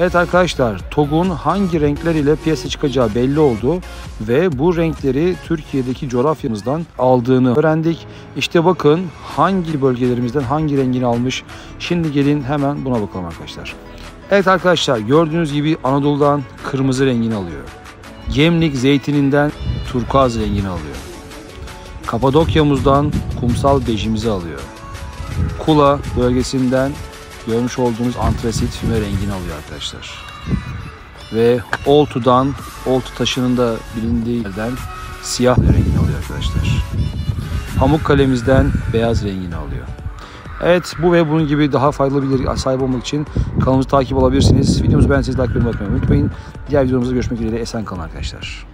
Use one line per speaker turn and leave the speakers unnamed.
Evet arkadaşlar TOG'un hangi renkler ile piyasa çıkacağı belli oldu ve bu renkleri Türkiye'deki coğrafyamızdan aldığını öğrendik. İşte bakın hangi bölgelerimizden hangi rengini almış. Şimdi gelin hemen buna bakalım arkadaşlar. Evet arkadaşlar gördüğünüz gibi Anadolu'dan kırmızı rengini alıyor. Gemlik zeytininden turkuaz rengini alıyor. Kapadokya'mızdan kumsal bejimizi alıyor. Kula bölgesinden görmüş olduğunuz antrasit füme rengini alıyor arkadaşlar. Ve oltudan, oltu taşının da bilindiği yerden siyah rengini alıyor arkadaşlar. Pamuk kalemizden beyaz rengini alıyor. Evet bu ve bunun gibi daha faydalı bir sahip olmak için kanalımızı takip alabilirsiniz. Videomuzu beğendiyseniz like ve unutmayın. Diğer videolarımızda görüşmek dileğiyle esen kalın arkadaşlar.